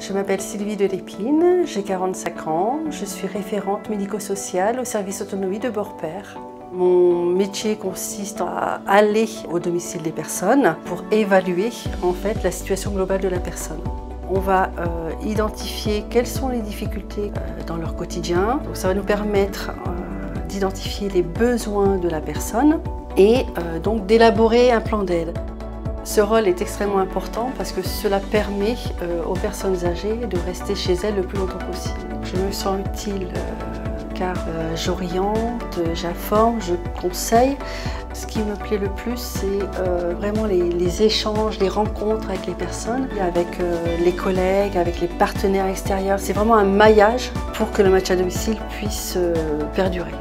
Je m'appelle Sylvie Delépine, j'ai 45 ans, je suis référente médico-sociale au service autonomie de Borpère. Mon métier consiste à aller au domicile des personnes pour évaluer en fait la situation globale de la personne. On va euh, identifier quelles sont les difficultés euh, dans leur quotidien. Ça va nous permettre euh, d'identifier les besoins de la personne et donc d'élaborer un plan d'aide. Ce rôle est extrêmement important parce que cela permet aux personnes âgées de rester chez elles le plus longtemps possible. Je me sens utile car euh, j'oriente, j'informe, je conseille. Ce qui me plaît le plus, c'est euh, vraiment les, échanges, les rencontres avec les personnes, avec euh, les collègues, avec les partenaires extérieurs. C'est vraiment un maillage pour que le match à domicile puisse perdurer.